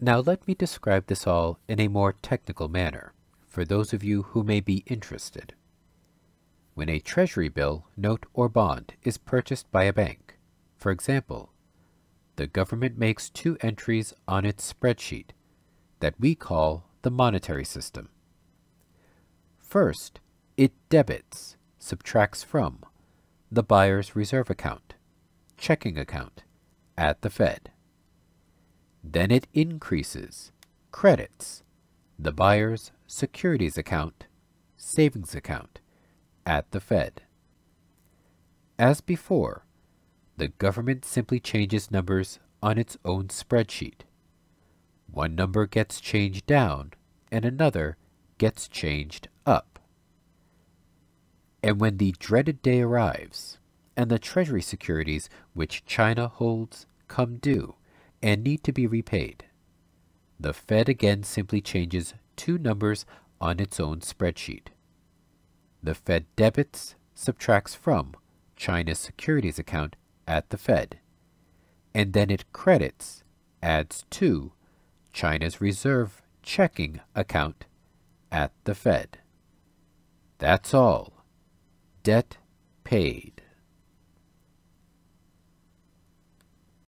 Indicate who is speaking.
Speaker 1: Now let me describe this all in a more technical manner, for those of you who may be interested. When a treasury bill, note, or bond is purchased by a bank, for example, the government makes two entries on its spreadsheet that we call the monetary system. First, it debits, subtracts from, the buyer's reserve account, checking account, at the Fed. Then it increases, credits, the buyer's securities account, savings account, at the Fed. As before, the government simply changes numbers on its own spreadsheet. One number gets changed down and another gets changed up. And when the dreaded day arrives, and the Treasury securities which China holds come due and need to be repaid, the Fed again simply changes two numbers on its own spreadsheet. The Fed debits, subtracts from China's securities account at the Fed, and then it credits, adds to China's reserve checking account at the Fed. That's all. Debt paid.